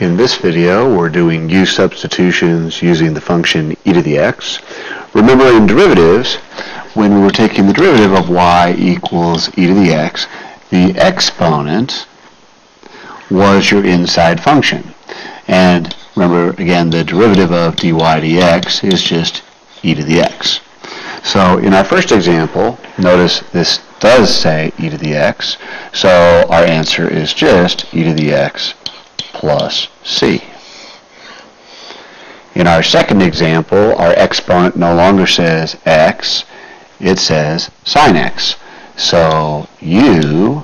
In this video, we're doing u substitutions using the function e to the x. Remember in derivatives, when we were taking the derivative of y equals e to the x, the exponent was your inside function. And remember, again, the derivative of dy dx is just e to the x. So in our first example, notice this does say e to the x, so our answer is just e to the x plus c. In our second example, our exponent no longer says x, it says sine x. So u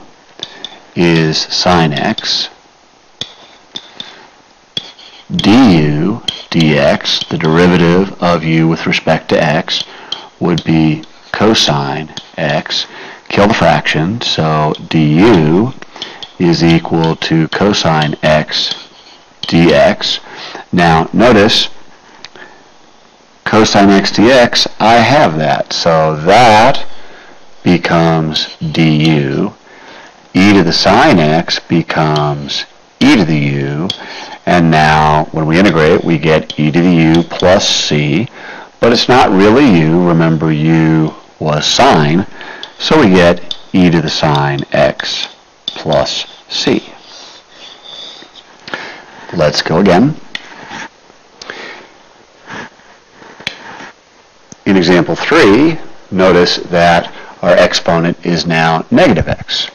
is sine x du dx, the derivative of u with respect to x, would be cosine x. Kill the fraction, so du is equal to cosine x dx. Now, notice, cosine x dx, I have that. So that becomes du. e to the sine x becomes e to the u. And now, when we integrate, we get e to the u plus c. But it's not really u. Remember, u was sine. So we get e to the sine x plus c. Let's go again. In example 3, notice that our exponent is now negative x.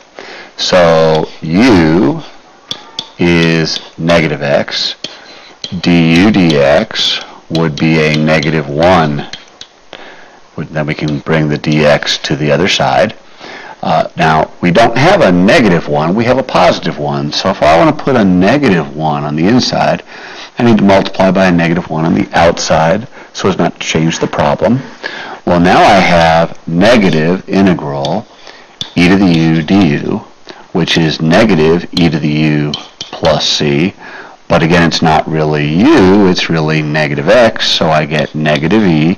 So u is negative x. du dx would be a negative 1. Then we can bring the dx to the other side. Uh, now, we don't have a negative 1, we have a positive 1. So if I want to put a negative 1 on the inside, I need to multiply by a negative 1 on the outside so as not to change the problem. Well, now I have negative integral e to the u du, which is negative e to the u plus c. But again, it's not really u, it's really negative x, so I get negative e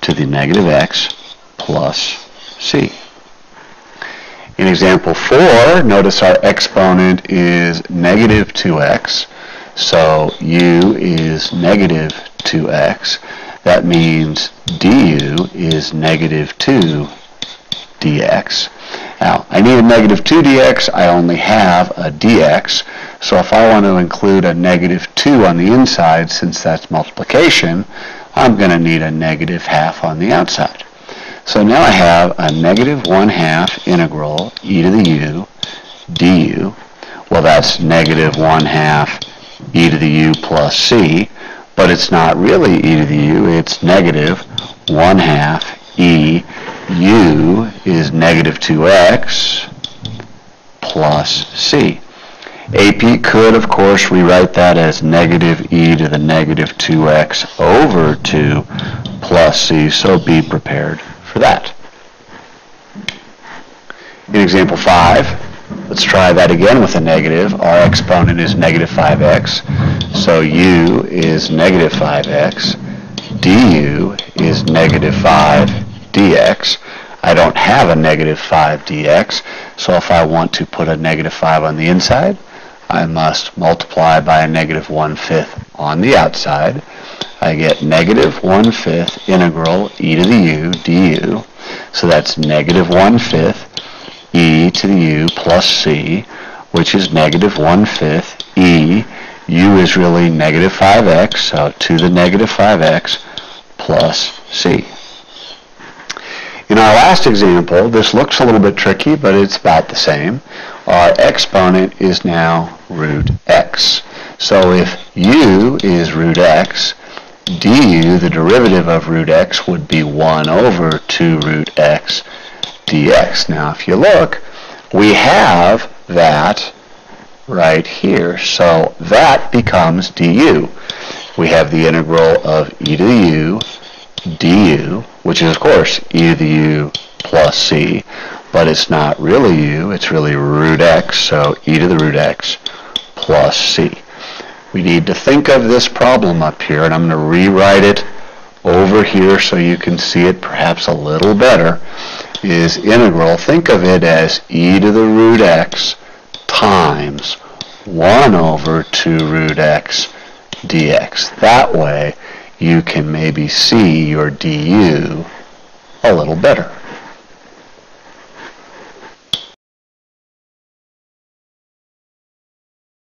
to the negative x plus c. In example 4, notice our exponent is negative 2x, so u is negative 2x. That means du is negative 2 dx. Now, I need a negative 2 dx, I only have a dx, so if I want to include a negative 2 on the inside, since that's multiplication, I'm going to need a negative half on the outside. So now I have a negative 1 half integral e to the u du. Well, that's negative 1 half e to the u plus c, but it's not really e to the u, it's negative 1 half e u is negative 2x plus c. AP could, of course, rewrite that as negative e to the negative 2x over 2 plus c, so be prepared for that. In example 5, let's try that again with a negative. Our exponent is negative 5x, so u is negative 5x, du is negative 5 dx. I don't have a negative 5 dx, so if I want to put a negative 5 on the inside, I must multiply by a negative one-fifth on the outside. I get negative one-fifth integral e to the u du. So that's negative one-fifth e to the u plus c, which is negative one-fifth e. u is really negative 5x, so to the negative 5x plus c. In our last example, this looks a little bit tricky, but it's about the same. Our exponent is now root x. So if u is root x, du, the derivative of root x, would be 1 over 2 root x dx. Now if you look, we have that right here. So that becomes du. We have the integral of e to the u du, which is of course e to the u plus c, but it's not really u, it's really root x, so e to the root x plus c. We need to think of this problem up here, and I'm going to rewrite it over here so you can see it perhaps a little better, is integral. Think of it as e to the root x times 1 over 2 root x dx. That way, you can maybe see your du a little better.